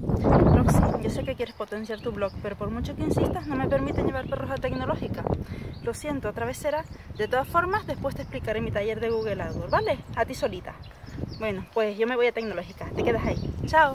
Roxy, yo sé que quieres potenciar tu blog, pero por mucho que insistas no me permiten llevar perros a tecnológica. Lo siento, otra vez será. De todas formas, después te explicaré mi taller de Google AdWords, ¿vale? A ti solita. Bueno, pues yo me voy a tecnológica. Te quedas ahí. Chao.